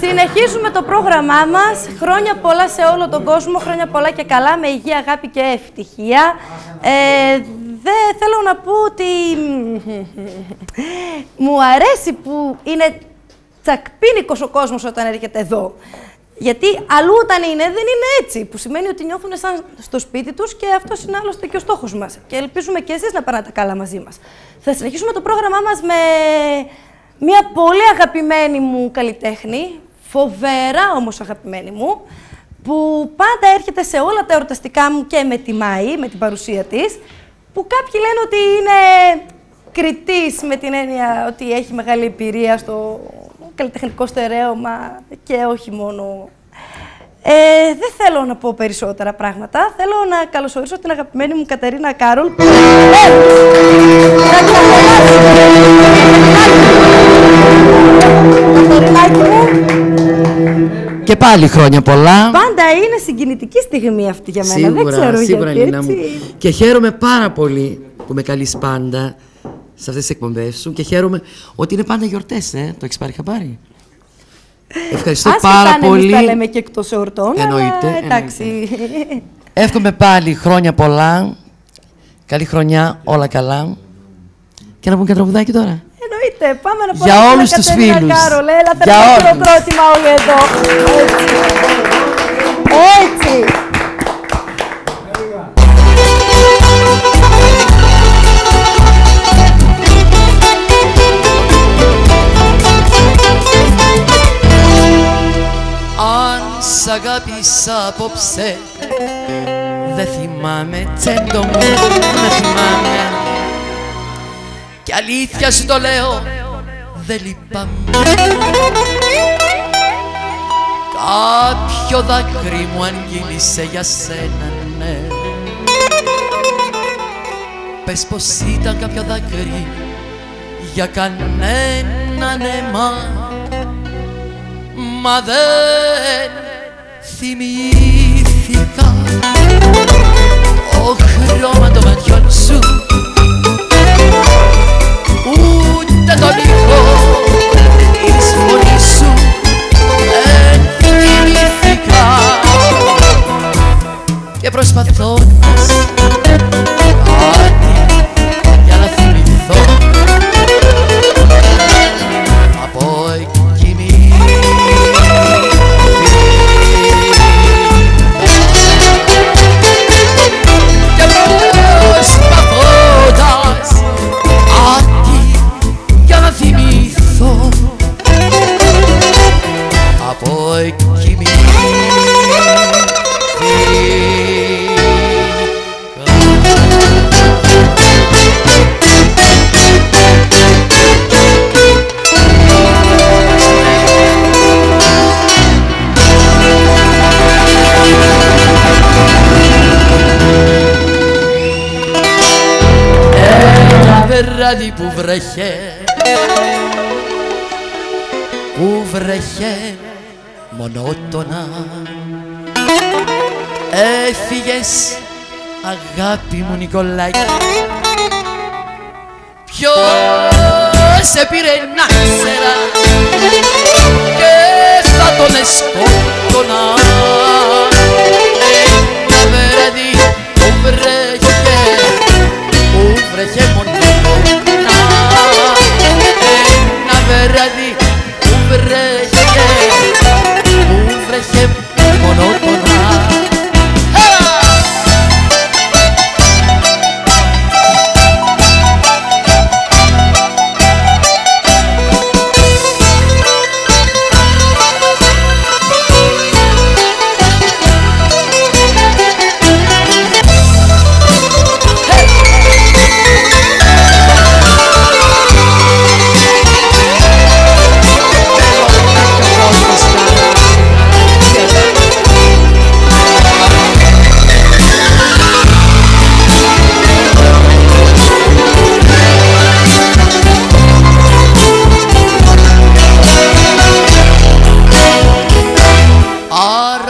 Συνεχίζουμε το πρόγραμμά μας. Χρόνια πολλά σε όλο τον κόσμο. Χρόνια πολλά και καλά, με υγεία, αγάπη και ευτυχία. Ε, δεν θέλω να πω ότι μου αρέσει που είναι τσακπίνικος ο κόσμος όταν έρχεται εδώ. Γιατί αλλού όταν είναι, δεν είναι έτσι. Που σημαίνει ότι νιώθουν σαν στο σπίτι τους και αυτός είναι άλλωστε και ο στόχος μας. Και ελπίζουμε και εσείς να περνάτε καλά μαζί μας. Θα συνεχίσουμε το πρόγραμμά μας με μια πολύ αγαπημένη μου καλλιτέχνη. Φοβερά όμως αγαπημένη μου. Που πάντα έρχεται σε όλα τα εορταστικά μου και με τη Μάη, με την παρουσία της. Που κάποιοι λένε ότι είναι κριτής με την έννοια ότι έχει μεγάλη εμπειρία στο καλλιτεχνικό στερέωμα και όχι μόνο. Ε, δεν θέλω να πω περισσότερα πράγματα. Θέλω να καλωσορίσω την αγαπημένη μου Κατερίνα Κάρολ. Που... Και πάλι χρόνια πολλά. Πάντα είναι συγκινητική στιγμή αυτή για μένα. Σίγουρα, δεν ξέρω σίγουρα, γιατί, Λίνα μου. Και χαίρομαι πάρα πολύ που με καλείς πάντα σε αυτές τις εκπομπές σου και χαίρομαι ότι είναι πάντα γιορτές, ε. Το έχεις πάρει χαμπάρι. Ευχαριστώ Άσχετα πάρα αν εμείς πολύ. τα λέμε και εκτός εορτών, Εννοείται, αλλά εντάξει. Εύχομαι πάλι χρόνια πολλά. Καλή χρονιά, όλα καλά. Και να πούμε και ένα τραγουδάκι τώρα. Εννοείται. Πάμε να Για πάμε όλους τους Κατερίνα φίλους. Κάρολ, έλα, Για θέλουμε όλους. χειροκρότημα όλοι εδώ. Έτσι. Έτσι. Αν σ' αγάπησα απόψε Δεν θυμάμαι τσέντο μου Δεν θυμάμαι Κι αλήθεια σου το λέω Δεν λυπάμαι. Κάποιο δάκρυ μου αγγίλησε για σένα ναι. Πες πως ήταν κάποιο δάκρυ Για κανέναν αίμα Μα δεν θυμήθηκα. Το χρώμα των ματιών σου προσπαθώντας κάτι για να θυμηθώ. Από εκείνη και προσπαθώντας κάτι για να θυμηθώ. Από εκείνη βράδυ που βρέχε. Που βρέχε μονότονα. Έφυγες αγάπη μου Νικολάκη Ποιος σε πήρε να ξέρα και θα τον εσκότωνα που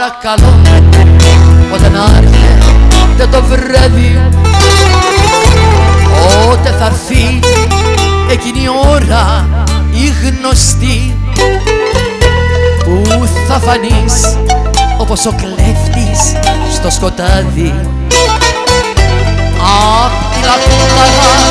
παρακαλώ όταν άρχεται το βράδυ. Όταν θα έρθει εκείνη η ώρα η γνωστή που θα φανείς όπως ο κλέφτης στο σκοτάδι. Απ' τη λαπτάδα